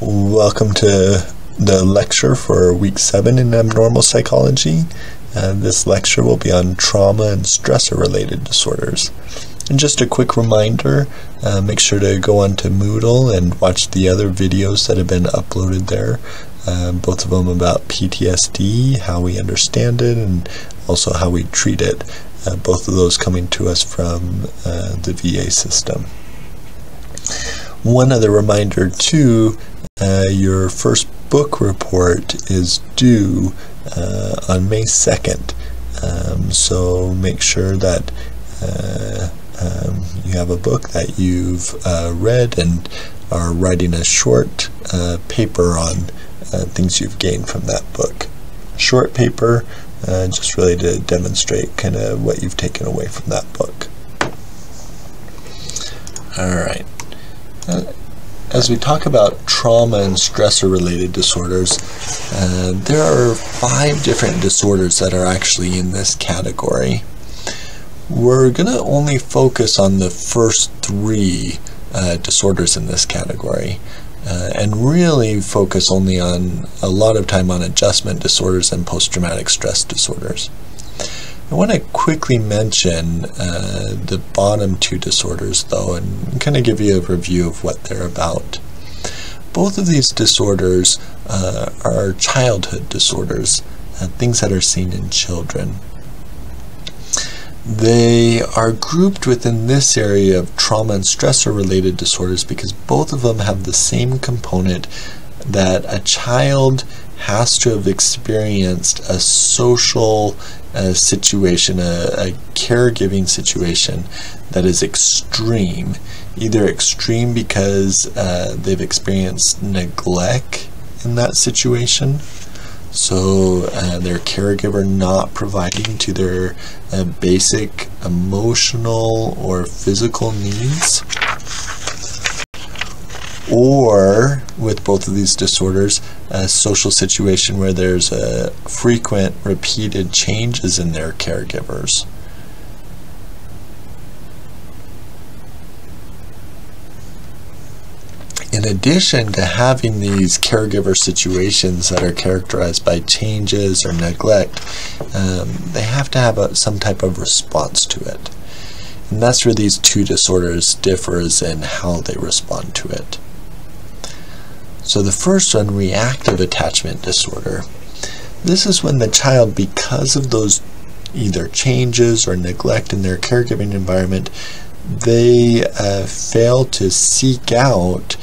Welcome to the lecture for week 7 in abnormal psychology. Uh, this lecture will be on trauma and stressor related disorders. And just a quick reminder uh, make sure to go on to Moodle and watch the other videos that have been uploaded there. Uh, both of them about PTSD, how we understand it, and also how we treat it. Uh, both of those coming to us from uh, the VA system. One other reminder, too uh, your first book report is due uh, on May 2nd. Um, so make sure that uh, um, you have a book that you've uh, read and are writing a short uh, paper on uh, things you've gained from that book. Short paper, just really to demonstrate kind of what you've taken away from that book. All right as we talk about trauma and stressor related disorders, uh, there are five different disorders that are actually in this category. We're going to only focus on the first three uh, disorders in this category. Uh, and really focus only on a lot of time on adjustment disorders and post-traumatic stress disorders. I want to quickly mention uh, the bottom two disorders, though, and kind of give you a review of what they're about. Both of these disorders uh, are childhood disorders, uh, things that are seen in children. They are grouped within this area of trauma and stressor related disorders because both of them have the same component that a child has to have experienced a social situation, a, a caregiving situation that is extreme. Either extreme because uh, they've experienced neglect in that situation, so uh, their caregiver not providing to their uh, basic emotional or physical needs or with both of these disorders, a social situation where there's a frequent repeated changes in their caregivers. In addition to having these caregiver situations that are characterized by changes or neglect, um, they have to have a, some type of response to it. And that's where these two disorders differs in how they respond to it. So the first one, reactive attachment disorder. This is when the child, because of those either changes or neglect in their caregiving environment, they uh, fail to seek out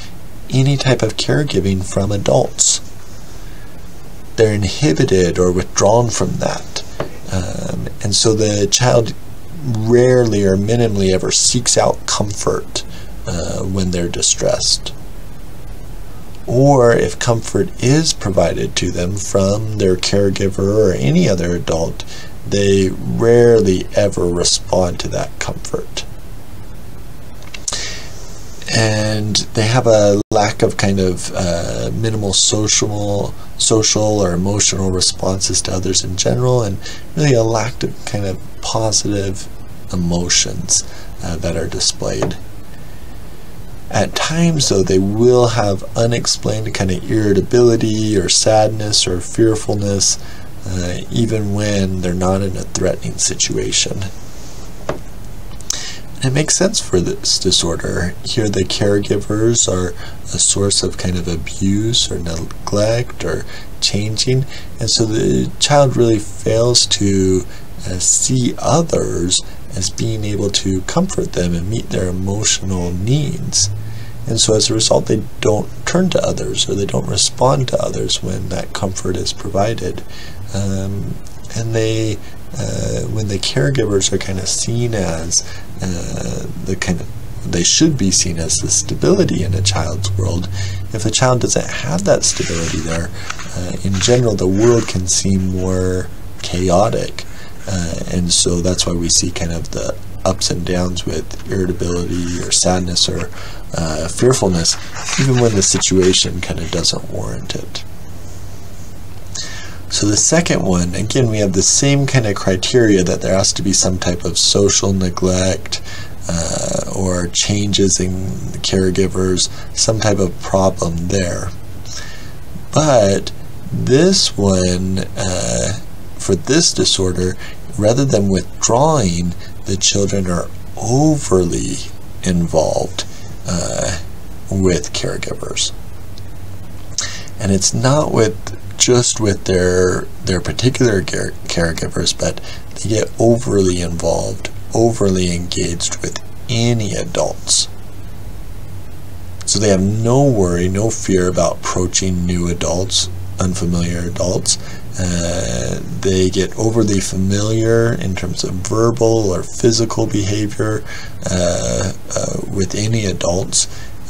any type of caregiving from adults. They're inhibited or withdrawn from that. Um, and so the child rarely or minimally ever seeks out comfort uh, when they're distressed or if comfort is provided to them from their caregiver or any other adult, they rarely ever respond to that comfort. And they have a lack of kind of uh, minimal social, social or emotional responses to others in general, and really a lack of kind of positive emotions uh, that are displayed. At times, though, they will have unexplained kind of irritability or sadness or fearfulness, uh, even when they're not in a threatening situation. And it makes sense for this disorder. Here, the caregivers are a source of kind of abuse or neglect or changing, and so the child really fails to uh, see others as being able to comfort them and meet their emotional needs. And so as a result, they don't turn to others or they don't respond to others when that comfort is provided. Um, and they, uh, when the caregivers are kind of seen as uh, the kind of they should be seen as the stability in a child's world. If a child doesn't have that stability there, uh, in general, the world can seem more chaotic. Uh, and so that's why we see kind of the ups and downs with irritability or sadness or uh, fearfulness, even when the situation kind of doesn't warrant it. So the second one, again, we have the same kind of criteria that there has to be some type of social neglect, uh, or changes in caregivers, some type of problem there. But this one, uh, for this disorder, rather than withdrawing, the children are overly involved uh, with caregivers. And it's not with just with their their particular care caregivers, but they get overly involved, overly engaged with any adults. So they have no worry, no fear about approaching new adults, unfamiliar adults. Uh, they get overly familiar in terms of verbal or physical behavior uh, uh, with any adults.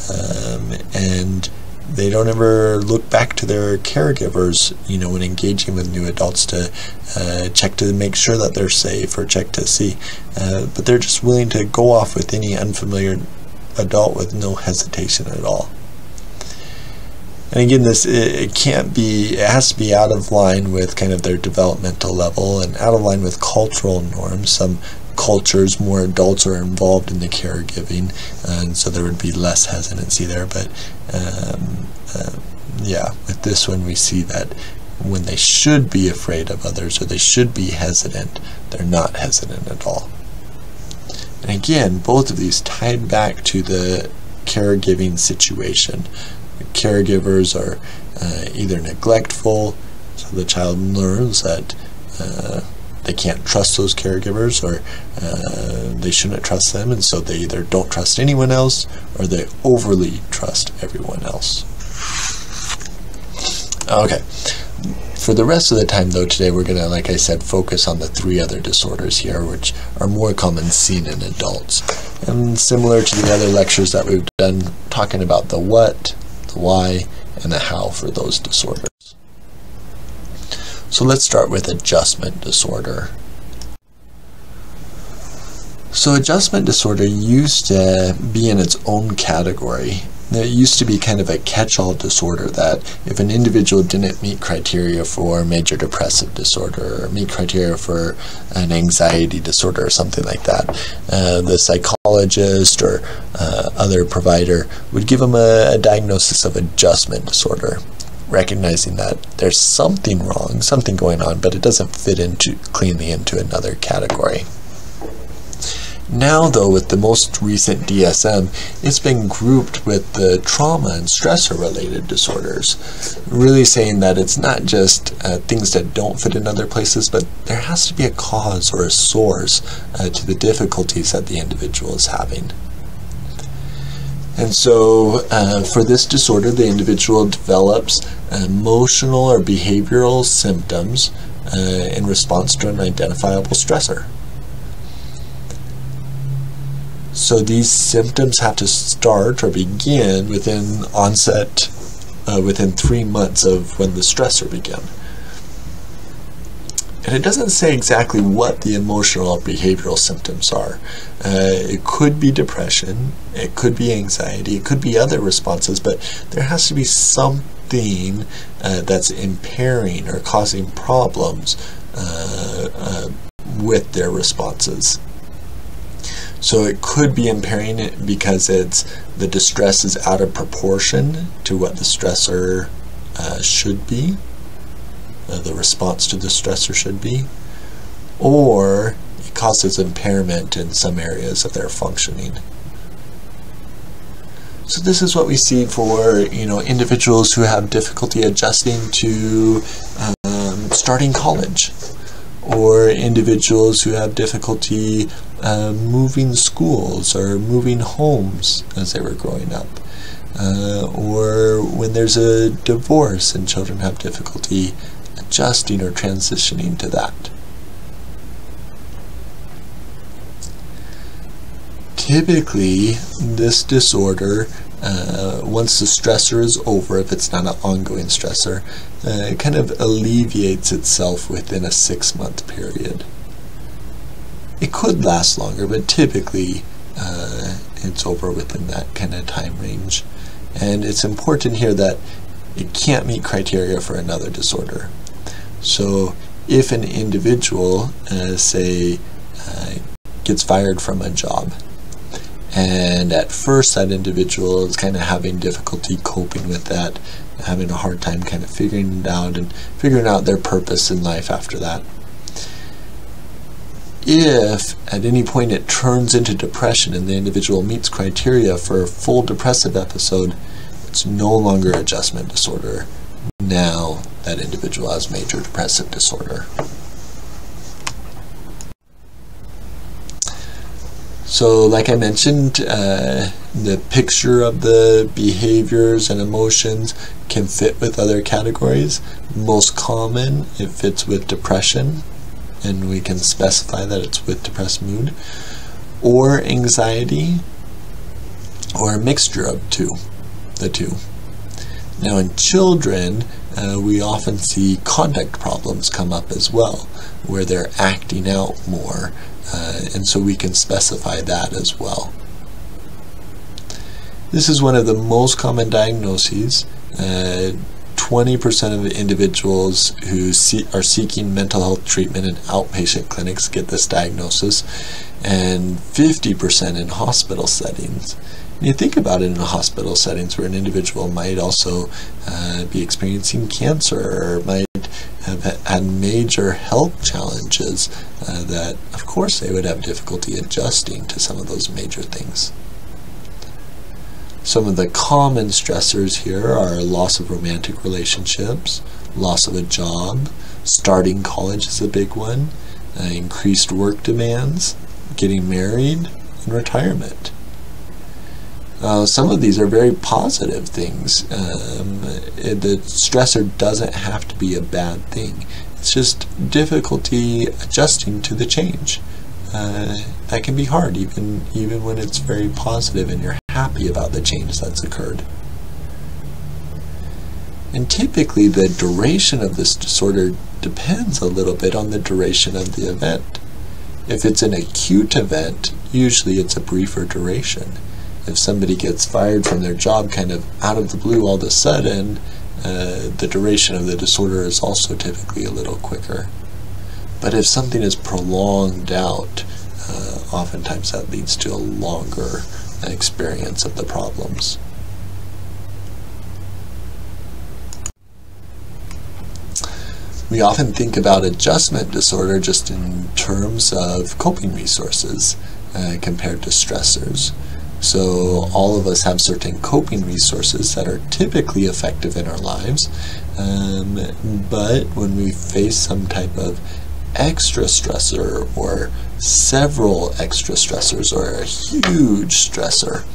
Um, and they don't ever look back to their caregivers, you know, when engaging with new adults to uh, check to make sure that they're safe or check to see. Uh, but they're just willing to go off with any unfamiliar adult with no hesitation at all. And again, this it, it can't be, it has to be out of line with kind of their developmental level and out of line with cultural norms. Some cultures, more adults are involved in the caregiving, and so there would be less hesitancy there. But um, uh, yeah, with this one, we see that when they should be afraid of others or they should be hesitant, they're not hesitant at all. And again, both of these tied back to the caregiving situation. Caregivers are uh, either neglectful, so the child learns that uh, they can't trust those caregivers or uh, they shouldn't trust them and so they either don't trust anyone else or they overly trust everyone else. Okay. For the rest of the time though today we're going to like I said focus on the three other disorders here which are more common seen in adults. And similar to the other lectures that we've done talking about the what, why, and the how for those disorders. So let's start with adjustment disorder. So adjustment disorder used to be in its own category. It used to be kind of a catch-all disorder that if an individual didn't meet criteria for major depressive disorder or meet criteria for an anxiety disorder or something like that, uh, the psychologist or uh, other provider would give them a, a diagnosis of adjustment disorder recognizing that there's something wrong, something going on, but it doesn't fit into cleanly into another category. Now, though, with the most recent DSM, it's been grouped with the trauma and stressor related disorders, really saying that it's not just uh, things that don't fit in other places, but there has to be a cause or a source uh, to the difficulties that the individual is having. And so, uh, for this disorder, the individual develops emotional or behavioral symptoms uh, in response to an identifiable stressor. So these symptoms have to start or begin within onset, uh, within three months of when the stressor began. And it doesn't say exactly what the emotional or behavioral symptoms are. Uh, it could be depression, it could be anxiety, it could be other responses, but there has to be something uh, that's impairing or causing problems uh, uh with their responses. So it could be impairing it because it's the distress is out of proportion to what the stressor uh, should be uh, the response to the stressor should be, or it causes impairment in some areas of their functioning. So this is what we see for you know individuals who have difficulty adjusting to um, starting college, or individuals who have difficulty uh, moving schools or moving homes as they were growing up. Uh, or when there's a divorce and children have difficulty adjusting or transitioning to that. Typically, this disorder, uh, once the stressor is over, if it's not an ongoing stressor, uh, it kind of alleviates itself within a six month period. It could last longer, but typically uh, it's over within that kind of time range. And it's important here that it can't meet criteria for another disorder. So if an individual, uh, say, uh, gets fired from a job, and at first that individual is kind of having difficulty coping with that, having a hard time kind of figuring it out and figuring out their purpose in life after that. If at any point it turns into depression and the individual meets criteria for a full depressive episode, it's no longer adjustment disorder. Now that individual has major depressive disorder. So, like I mentioned, uh, the picture of the behaviors and emotions can fit with other categories. Most common, it fits with depression, and we can specify that it's with depressed mood, or anxiety, or a mixture of two, the two. Now, in children, uh, we often see conduct problems come up as well, where they're acting out more uh, and so we can specify that as well. This is one of the most common diagnoses. 20% uh, of individuals who see, are seeking mental health treatment in outpatient clinics get this diagnosis, and 50% in hospital settings. And you think about it in hospital settings where an individual might also uh, be experiencing cancer or might have had major health challenges uh, that, of course, they would have difficulty adjusting to some of those major things. Some of the common stressors here are loss of romantic relationships, loss of a job, starting college is a big one, uh, increased work demands, getting married, and retirement. Uh, some of these are very positive things. Um, the stressor doesn't have to be a bad thing. It's just difficulty adjusting to the change. Uh, that can be hard, even even when it's very positive and you're happy about the change that's occurred. And typically, the duration of this disorder depends a little bit on the duration of the event. If it's an acute event, usually it's a briefer duration if somebody gets fired from their job kind of out of the blue all of a sudden, uh, the duration of the disorder is also typically a little quicker. But if something is prolonged out, uh, oftentimes that leads to a longer experience of the problems. We often think about adjustment disorder just in terms of coping resources uh, compared to stressors. So all of us have certain coping resources that are typically effective in our lives, um, but when we face some type of extra stressor or several extra stressors or a huge stressor,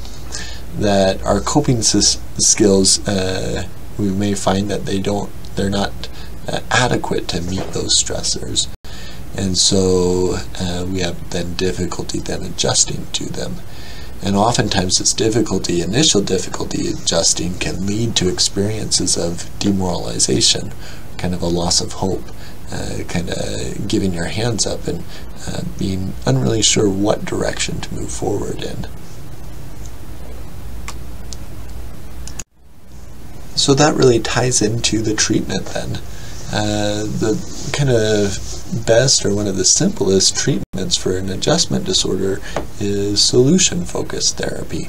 that our coping skills, uh, we may find that they don't, they're not uh, adequate to meet those stressors. And so uh, we have then difficulty then adjusting to them. And oftentimes this difficulty, initial difficulty adjusting can lead to experiences of demoralization, kind of a loss of hope, uh, kind of giving your hands up and uh, being unreally sure what direction to move forward in. So that really ties into the treatment then. Uh, the kind of best or one of the simplest treatments for an adjustment disorder is solution focused therapy.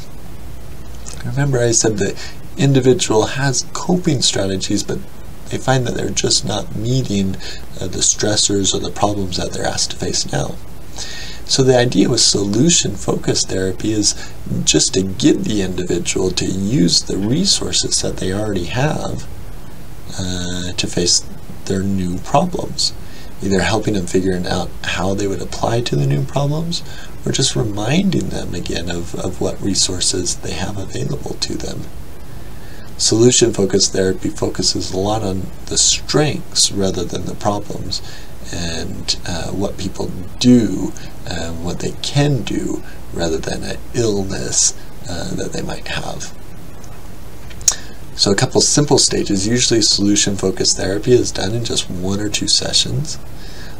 Remember, I said the individual has coping strategies, but they find that they're just not meeting uh, the stressors or the problems that they're asked to face now. So the idea with solution focused therapy is just to get the individual to use the resources that they already have uh, to face their new problems. Either helping them figuring out how they would apply to the new problems or just reminding them again of, of what resources they have available to them. Solution focused therapy focuses a lot on the strengths rather than the problems and uh, what people do and what they can do rather than an illness uh, that they might have. So a couple simple stages, usually solution-focused therapy is done in just one or two sessions.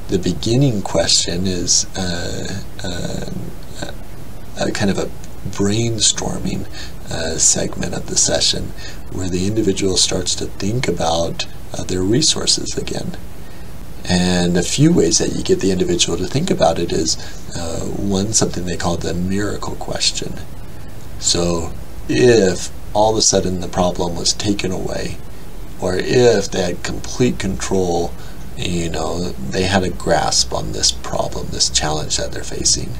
The beginning question is uh, uh, a kind of a brainstorming uh, segment of the session where the individual starts to think about uh, their resources again. And a few ways that you get the individual to think about it is uh, one, something they call the miracle question. So if all of a sudden the problem was taken away, or if they had complete control, you know, they had a grasp on this problem, this challenge that they're facing,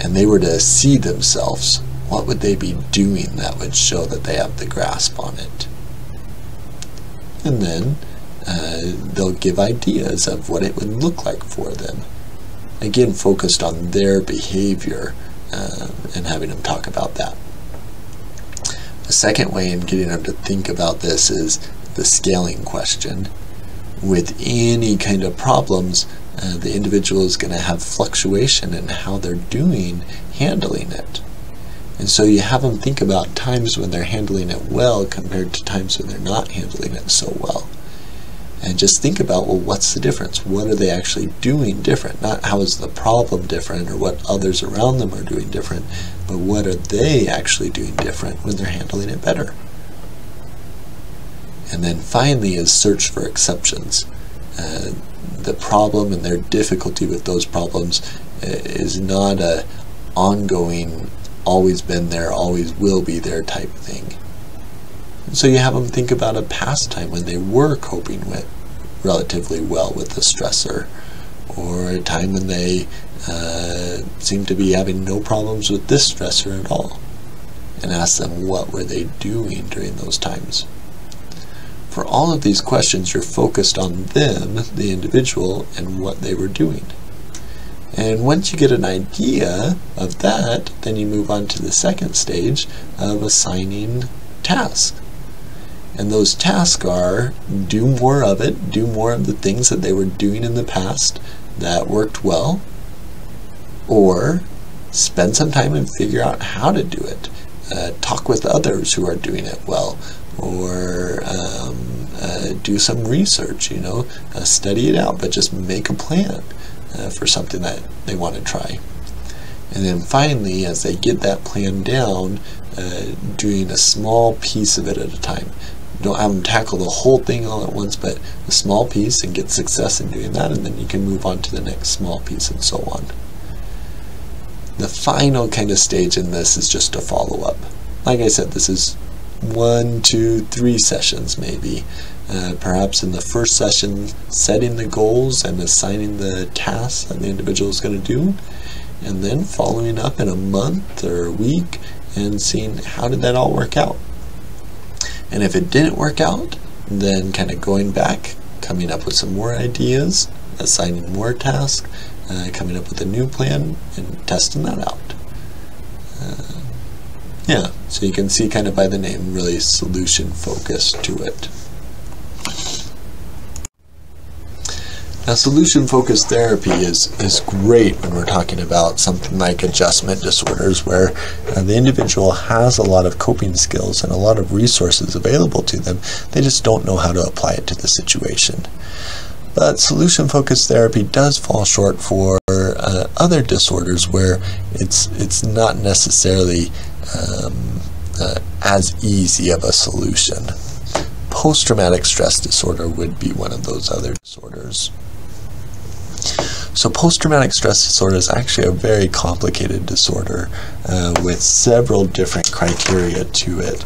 and they were to see themselves, what would they be doing that would show that they have the grasp on it? And then uh, they'll give ideas of what it would look like for them. Again, focused on their behavior uh, and having them talk about that. The second way in getting them to think about this is the scaling question. With any kind of problems, uh, the individual is going to have fluctuation in how they're doing handling it. And so you have them think about times when they're handling it well compared to times when they're not handling it so well. And just think about well what's the difference? What are they actually doing different? Not how is the problem different or what others around them are doing different but what are they actually doing different when they're handling it better? And then finally is search for exceptions. Uh, the problem and their difficulty with those problems uh, is not a ongoing always been there always will be there type thing so you have them think about a past time when they were coping with relatively well with the stressor, or a time when they uh, seem to be having no problems with this stressor at all, and ask them what were they doing during those times. For all of these questions, you're focused on them, the individual, and what they were doing. And once you get an idea of that, then you move on to the second stage of assigning tasks. And those tasks are do more of it, do more of the things that they were doing in the past that worked well, or spend some time and figure out how to do it. Uh, talk with others who are doing it well, or um, uh, do some research, you know, uh, study it out, but just make a plan for something that they want to try. And then finally, as they get that plan down, uh, doing a small piece of it at a time don't have them tackle the whole thing all at once, but a small piece and get success in doing that, and then you can move on to the next small piece and so on. The final kind of stage in this is just a follow up. Like I said, this is one, two, three sessions maybe. Uh, perhaps in the first session, setting the goals and assigning the tasks that the individual is going to do, and then following up in a month or a week and seeing how did that all work out. And if it didn't work out, then kind of going back, coming up with some more ideas, assigning more tasks, uh, coming up with a new plan, and testing that out. Uh, yeah, so you can see kind of by the name, really solution focused to it. Now, solution focused therapy is, is great when we're talking about something like adjustment disorders, where uh, the individual has a lot of coping skills and a lot of resources available to them. They just don't know how to apply it to the situation. But solution focused therapy does fall short for uh, other disorders where it's, it's not necessarily um, uh, as easy of a solution. Post traumatic stress disorder would be one of those other disorders. So post-traumatic stress disorder is actually a very complicated disorder uh, with several different criteria to it.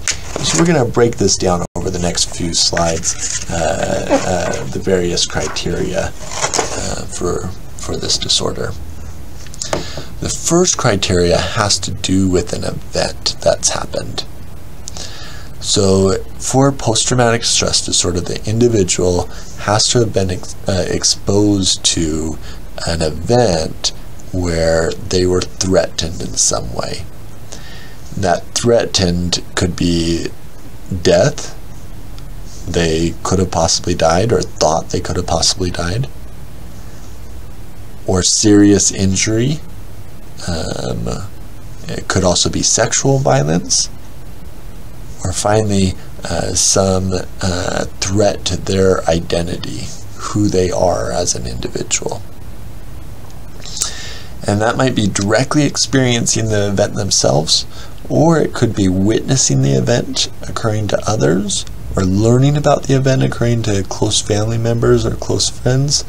So we're going to break this down over the next few slides, uh, uh, the various criteria uh, for, for this disorder. The first criteria has to do with an event that's happened. So for post-traumatic stress disorder, the individual has to have been ex uh, exposed to an event where they were threatened in some way. That threatened could be death, they could have possibly died or thought they could have possibly died, or serious injury. Um, it could also be sexual violence, or finally, uh, some uh, threat to their identity, who they are as an individual. And that might be directly experiencing the event themselves, or it could be witnessing the event occurring to others, or learning about the event occurring to close family members or close friends,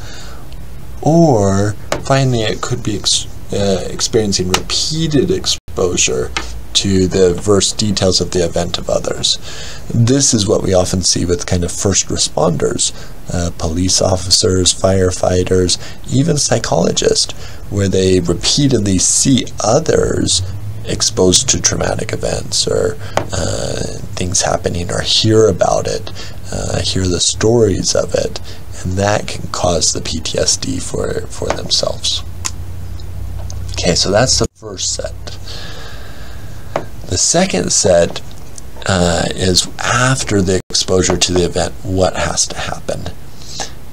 or finally, it could be ex uh, experiencing repeated exposure to the verse details of the event of others. This is what we often see with kind of first responders, uh, police officers, firefighters, even psychologists, where they repeatedly see others exposed to traumatic events or uh, things happening or hear about it, uh, hear the stories of it, and that can cause the PTSD for, for themselves. Okay, so that's the first set. The second set uh, is after the exposure to the event, what has to happen?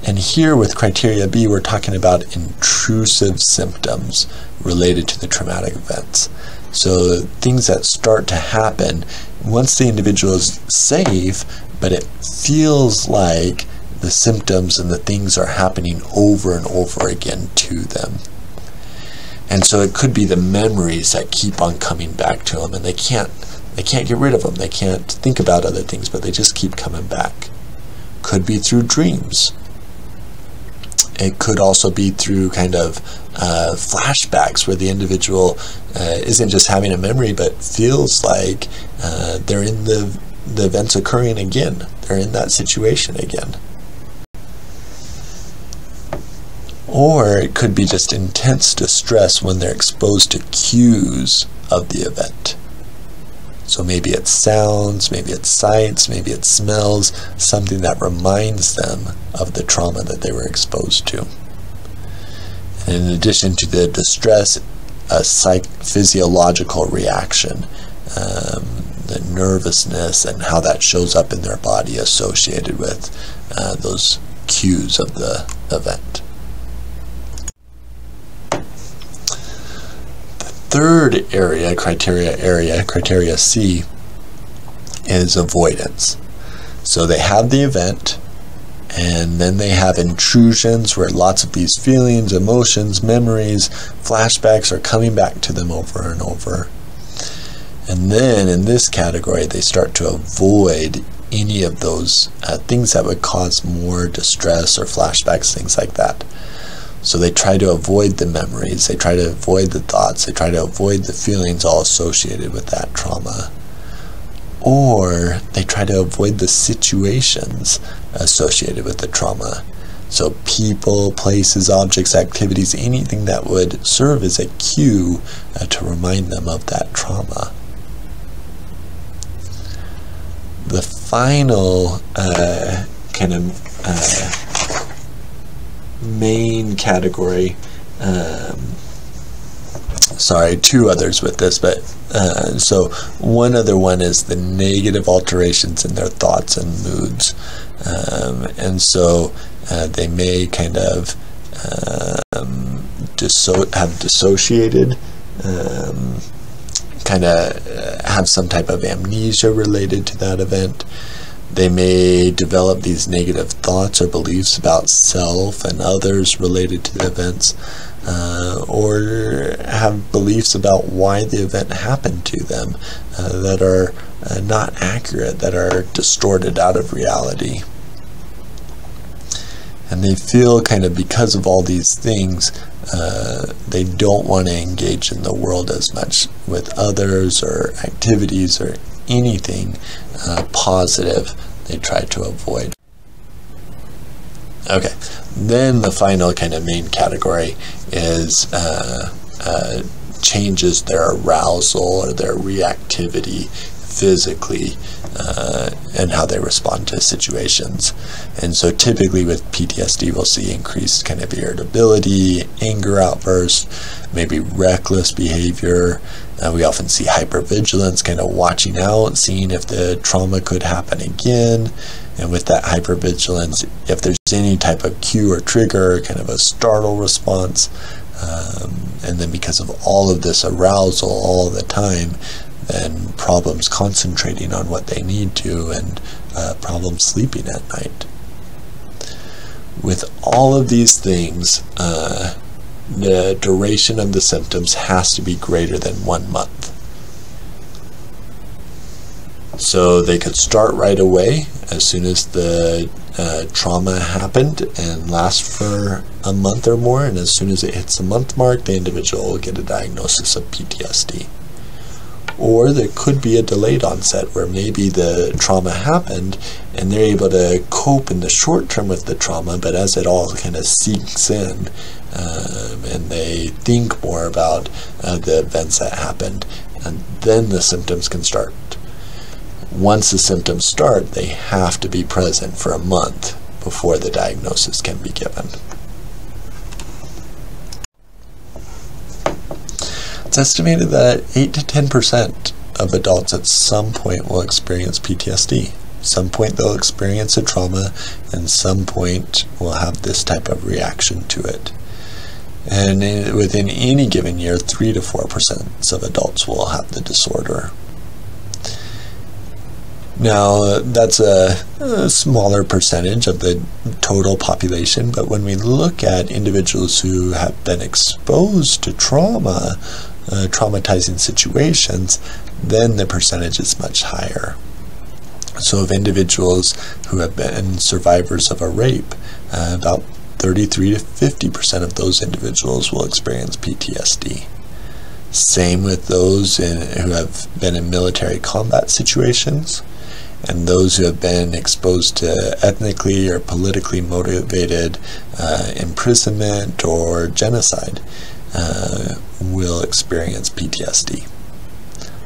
And here with criteria B, we're talking about intrusive symptoms related to the traumatic events. So things that start to happen once the individual is safe, but it feels like the symptoms and the things are happening over and over again to them. And so it could be the memories that keep on coming back to them and they can't they can't get rid of them. They can't think about other things, but they just keep coming back. Could be through dreams. It could also be through kind of uh, flashbacks where the individual uh, isn't just having a memory, but feels like uh, they're in the the events occurring again. They're in that situation again. Or it could be just intense distress when they're exposed to cues of the event. So maybe it's sounds, maybe it's sights, maybe it smells, something that reminds them of the trauma that they were exposed to. And in addition to the distress, a psych physiological reaction, um, the nervousness and how that shows up in their body associated with uh, those cues of the event. Third area, criteria area, criteria C, is avoidance. So they have the event, and then they have intrusions where lots of these feelings, emotions, memories, flashbacks are coming back to them over and over. And then in this category, they start to avoid any of those uh, things that would cause more distress or flashbacks, things like that. So they try to avoid the memories, they try to avoid the thoughts, they try to avoid the feelings all associated with that trauma. Or they try to avoid the situations associated with the trauma. So people, places, objects, activities, anything that would serve as a cue uh, to remind them of that trauma. The final uh, kind of uh, main category. Um, sorry, two others with this, but uh, so one other one is the negative alterations in their thoughts and moods. Um, and so uh, they may kind of um, have dissociated, um, kind of uh, have some type of amnesia related to that event. They may develop these negative thoughts or beliefs about self and others related to the events, uh, or have beliefs about why the event happened to them uh, that are uh, not accurate, that are distorted out of reality. And they feel kind of because of all these things, uh, they don't want to engage in the world as much with others or activities or anything uh, positive they try to avoid. Okay, then the final kind of main category is uh, uh, changes their arousal or their reactivity physically uh, and how they respond to situations. And so typically with PTSD, we'll see increased kind of irritability, anger outbursts, maybe reckless behavior, uh, we often see hypervigilance, kind of watching out, seeing if the trauma could happen again. And with that hypervigilance, if there's any type of cue or trigger, kind of a startle response, um, and then because of all of this arousal all the time, then problems concentrating on what they need to and uh, problems sleeping at night. With all of these things, uh, the duration of the symptoms has to be greater than one month. So they could start right away as soon as the uh, trauma happened and last for a month or more. And as soon as it hits the month mark, the individual will get a diagnosis of PTSD. Or there could be a delayed onset where maybe the trauma happened and they're able to cope in the short term with the trauma, but as it all kind of sinks in um, and they think more about uh, the events that happened, and then the symptoms can start. Once the symptoms start, they have to be present for a month before the diagnosis can be given. It's estimated that 8 to 10% of adults at some point will experience PTSD. Some point they'll experience a trauma, and some point will have this type of reaction to it. And within any given year, 3 to 4% of adults will have the disorder. Now, that's a, a, smaller percentage of the total population, but when we look at individuals who have been exposed to trauma uh, traumatizing situations, then the percentage is much higher. So, of individuals who have been survivors of a rape, uh, about 33 to 50 percent of those individuals will experience PTSD. Same with those in, who have been in military combat situations and those who have been exposed to ethnically or politically motivated uh, imprisonment or genocide uh, will experience PTSD.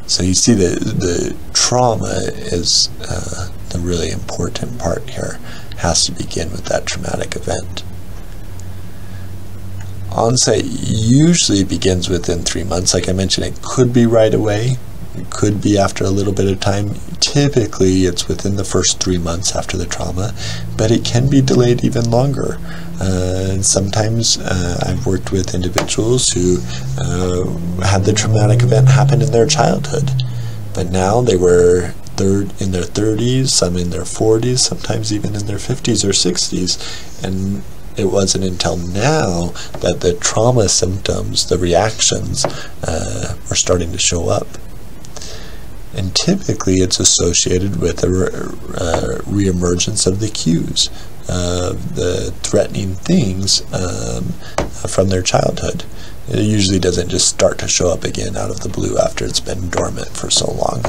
So you see that the trauma is uh, the really important part here. It has to begin with that traumatic event. Onset usually begins within three months. Like I mentioned, it could be right away. It could be after a little bit of time. Typically, it's within the first three months after the trauma, but it can be delayed even longer. Uh, sometimes uh, I've worked with individuals who uh, had the traumatic event happen in their childhood, but now they were third in their 30s, some in their 40s, sometimes even in their 50s or 60s, and it wasn't until now that the trauma symptoms, the reactions, uh, are starting to show up. And typically, it's associated with a re- uh, reemergence of the cues the threatening things um, from their childhood. It usually doesn't just start to show up again out of the blue after it's been dormant for so long.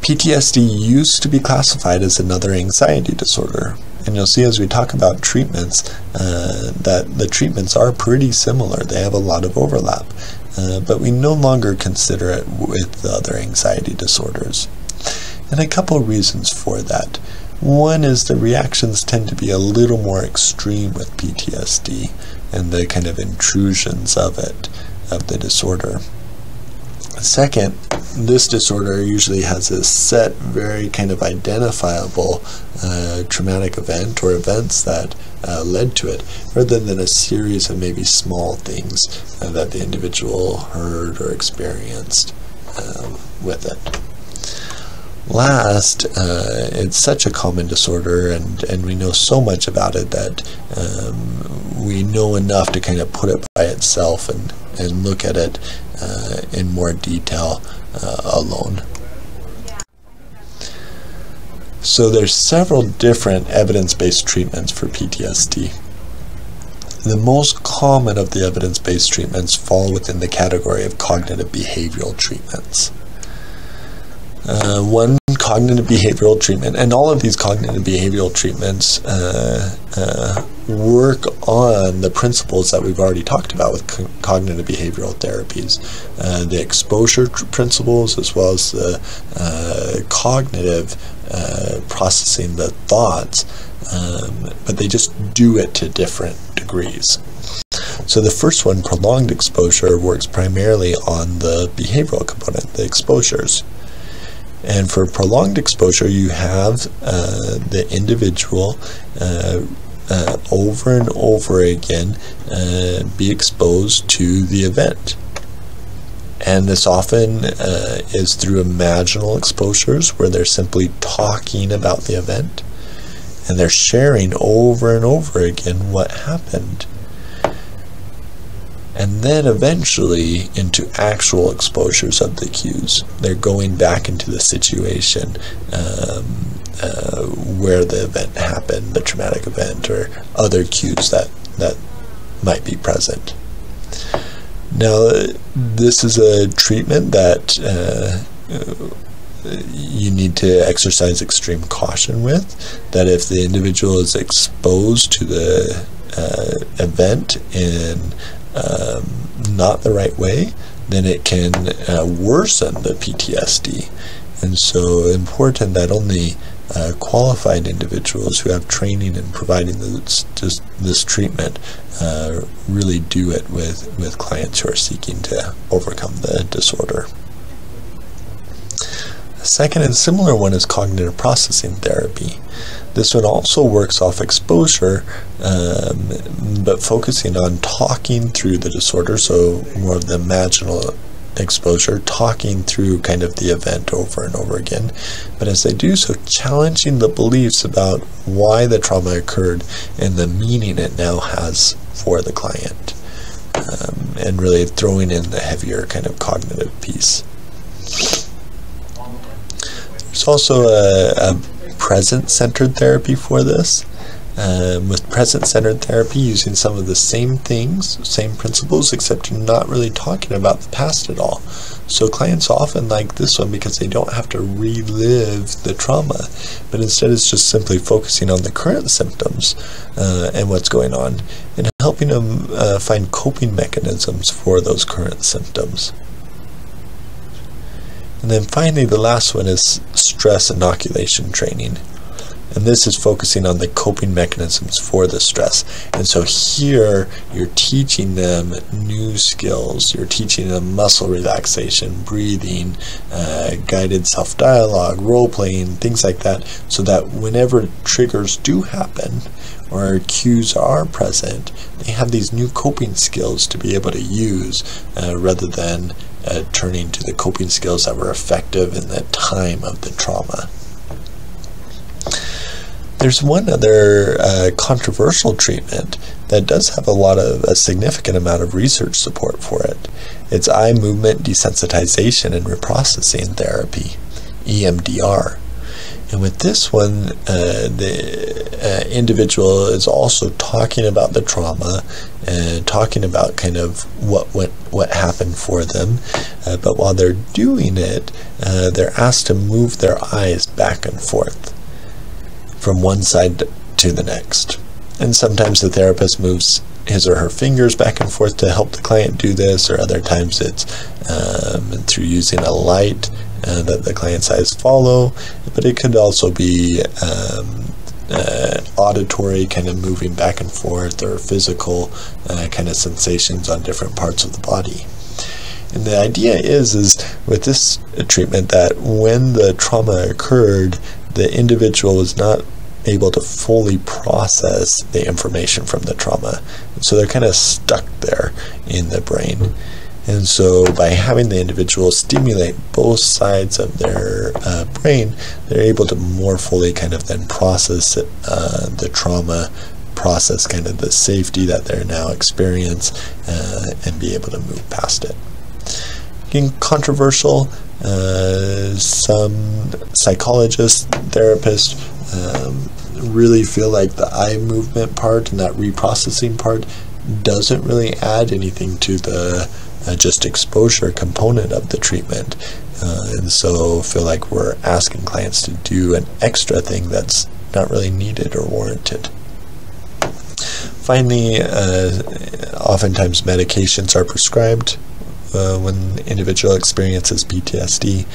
PTSD used to be classified as another anxiety disorder. And you'll see as we talk about treatments uh, that the treatments are pretty similar. They have a lot of overlap. Uh, but we no longer consider it with other anxiety disorders. And a couple reasons for that. One is the reactions tend to be a little more extreme with PTSD and the kind of intrusions of it, of the disorder. Second, this disorder usually has a set, very kind of identifiable uh, traumatic event or events that uh, led to it, rather than a series of maybe small things uh, that the individual heard or experienced um, with it. Last, uh, it's such a common disorder, and, and we know so much about it that um, we know enough to kind of put it by itself and, and look at it uh, in more detail uh, alone. So there's several different evidence-based treatments for PTSD. The most common of the evidence-based treatments fall within the category of cognitive behavioral treatments. Uh, one cognitive behavioral treatment, and all of these cognitive behavioral treatments uh, uh, work on the principles that we've already talked about with co cognitive behavioral therapies, uh, the exposure principles as well as the uh, cognitive uh, processing the thoughts, um, but they just do it to different degrees. So the first one, prolonged exposure, works primarily on the behavioral component, the exposures. And for prolonged exposure, you have uh, the individual uh, uh, over and over again uh, be exposed to the event. And this often uh, is through imaginal exposures where they're simply talking about the event and they're sharing over and over again what happened and then eventually into actual exposures of the cues. They're going back into the situation um, uh, where the event happened, the traumatic event, or other cues that, that might be present. Now, this is a treatment that uh, you need to exercise extreme caution with. That if the individual is exposed to the uh, event in um, not the right way, then it can uh, worsen the PTSD. And so important that only uh, qualified individuals who have training in providing this, this, this treatment uh, really do it with, with clients who are seeking to overcome the disorder. Second and similar one is cognitive processing therapy. This one also works off exposure, um, but focusing on talking through the disorder, so more of the imaginal exposure, talking through kind of the event over and over again. But as they do so, challenging the beliefs about why the trauma occurred and the meaning it now has for the client. Um, and really throwing in the heavier kind of cognitive piece. There's also a, a present-centered therapy for this. Um, with present-centered therapy, using some of the same things, same principles, except you're not really talking about the past at all. So clients often like this one because they don't have to relive the trauma, but instead it's just simply focusing on the current symptoms uh, and what's going on, and helping them uh, find coping mechanisms for those current symptoms. And then finally, the last one is stress inoculation training. And this is focusing on the coping mechanisms for the stress. And so here you're teaching them new skills. You're teaching them muscle relaxation, breathing, uh, guided self dialogue, role playing, things like that, so that whenever triggers do happen or cues are present, they have these new coping skills to be able to use uh, rather than uh, turning to the coping skills that were effective in the time of the trauma. There's one other uh, controversial treatment that does have a lot of a significant amount of research support for it. It's eye movement desensitization and reprocessing therapy, EMDR. And with this one, uh, the uh, individual is also talking about the trauma and talking about kind of what went, what happened for them. Uh, but while they're doing it, uh, they're asked to move their eyes back and forth from one side to the next. And sometimes the therapist moves his or her fingers back and forth to help the client do this, or other times it's um, through using a light uh, that the client's eyes follow. But it could also be um, uh, auditory, kind of moving back and forth, or physical uh, kind of sensations on different parts of the body. And the idea is, is with this treatment that when the trauma occurred, the individual was not able to fully process the information from the trauma. so they're kind of stuck there in the brain. And so by having the individual stimulate both sides of their uh, brain, they're able to more fully kind of then process uh, the trauma, process kind of the safety that they're now experience, uh, and be able to move past it. Being controversial, uh, some psychologists, therapists, um, really feel like the eye movement part and that reprocessing part doesn't really add anything to the uh, just exposure component of the treatment. Uh, and so feel like we're asking clients to do an extra thing that's not really needed or warranted. Finally, uh, oftentimes medications are prescribed uh, when individual experiences PTSD.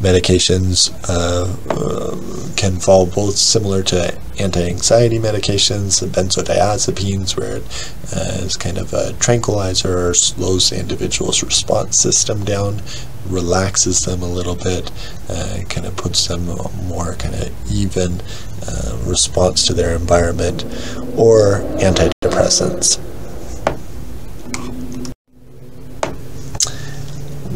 Medications uh, uh, can fall both similar to anti-anxiety medications, the benzodiazepines, where it uh, is kind of a tranquilizer or slows the individual's response system down, relaxes them a little bit, uh, kind of puts them more kind of even uh, response to their environment, or antidepressants.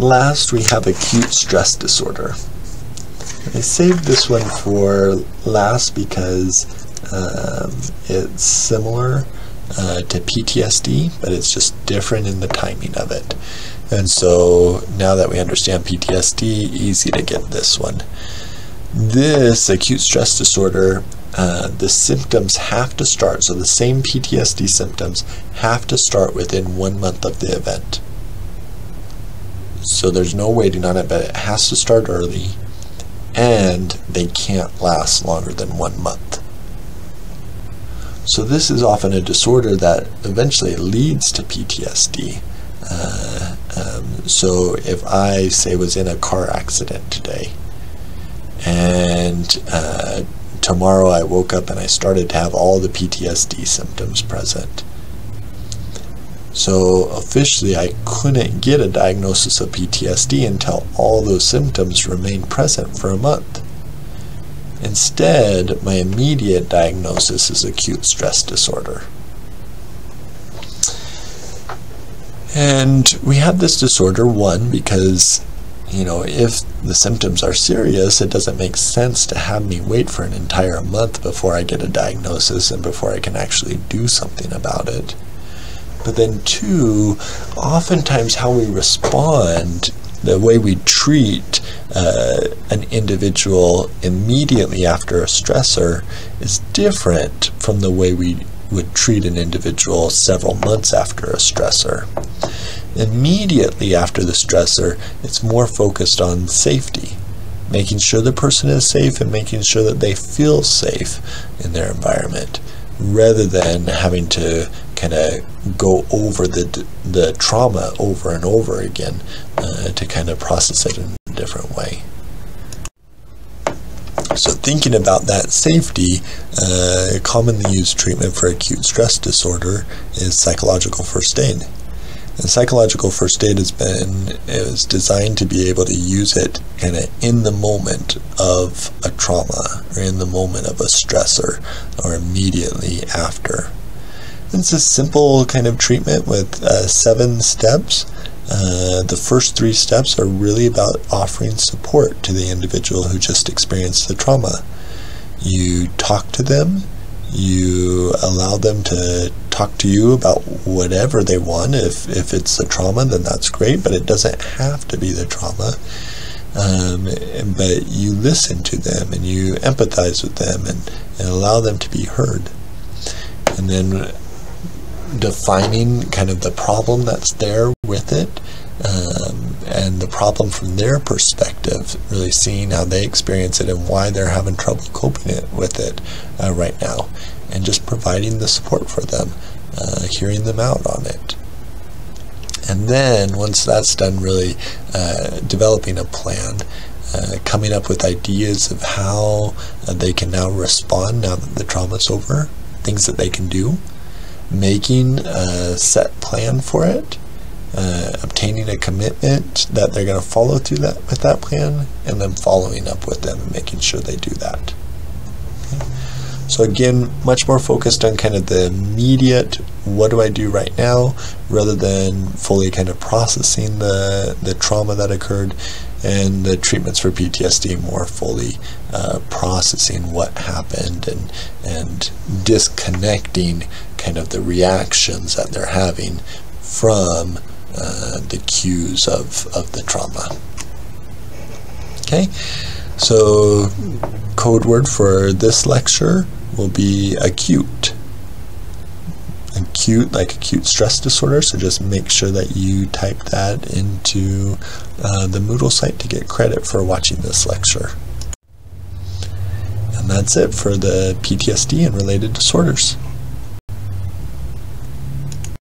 Last, we have acute stress disorder. I saved this one for last because um, it's similar uh, to PTSD, but it's just different in the timing of it. And so now that we understand PTSD, easy to get this one. This acute stress disorder, uh, the symptoms have to start, so the same PTSD symptoms have to start within one month of the event. So there's no waiting on it, but it has to start early, and they can't last longer than one month. So this is often a disorder that eventually leads to PTSD. Uh, um, so if I say was in a car accident today, and uh, tomorrow I woke up and I started to have all the PTSD symptoms present. So officially I couldn't get a diagnosis of PTSD until all those symptoms remained present for a month. Instead, my immediate diagnosis is acute stress disorder. And we have this disorder, one, because you know, if the symptoms are serious, it doesn't make sense to have me wait for an entire month before I get a diagnosis and before I can actually do something about it. But then, two, oftentimes how we respond, the way we treat uh, an individual immediately after a stressor is different from the way we would treat an individual several months after a stressor. Immediately after the stressor, it's more focused on safety, making sure the person is safe and making sure that they feel safe in their environment, rather than having to kind of go over the the trauma over and over again uh, to kind of process it in a different way. So thinking about that safety, uh, commonly used treatment for acute stress disorder is psychological first aid. And psychological first aid has been is designed to be able to use it kind of in the moment of a trauma or in the moment of a stressor or immediately after. It's a simple kind of treatment with uh, seven steps. Uh, the first three steps are really about offering support to the individual who just experienced the trauma. You talk to them, you allow them to talk to you about whatever they want. If, if it's a trauma, then that's great, but it doesn't have to be the trauma. Um, but you listen to them and you empathize with them and, and allow them to be heard. And then defining kind of the problem that's there with it um, and the problem from their perspective, really seeing how they experience it and why they're having trouble coping it, with it uh, right now, and just providing the support for them, uh, hearing them out on it. And then, once that's done, really uh, developing a plan, uh, coming up with ideas of how uh, they can now respond now that the trauma's over, things that they can do, making a set plan for it, uh, obtaining a commitment that they're going to follow through that with that plan, and then following up with them and making sure they do that. So again, much more focused on kind of the immediate, what do I do right now, rather than fully kind of processing the the trauma that occurred, and the treatments for PTSD more fully uh, processing what happened and and disconnecting kind of the reactions that they're having from uh, the cues of, of the trauma. Okay, so code word for this lecture will be acute. Acute, like acute stress disorder, so just make sure that you type that into uh, the Moodle site to get credit for watching this lecture. And that's it for the PTSD and related disorders.